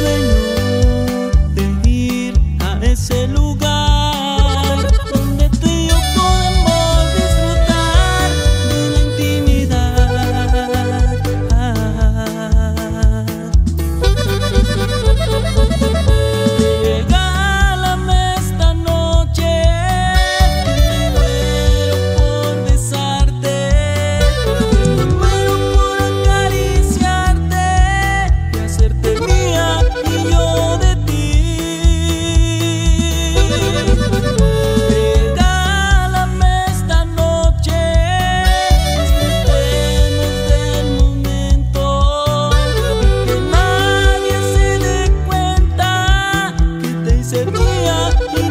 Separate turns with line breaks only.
sueño love you.